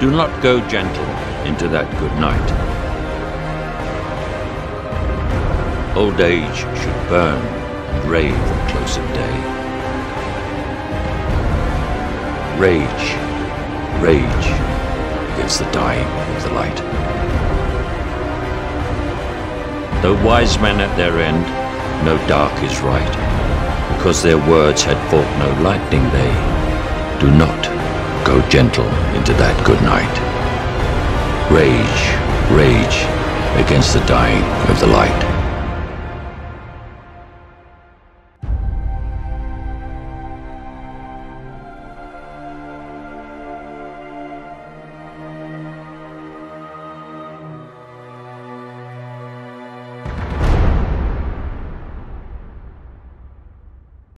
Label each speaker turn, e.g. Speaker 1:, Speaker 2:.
Speaker 1: Do not go gentle into that good night. Old age should burn and rave at close of day. Rage, rage against the dying of the light. Though wise men at their end, no dark is right, because their words had fought no lightning they. Do not go gentle into that good night. Rage, rage against the dying of the light.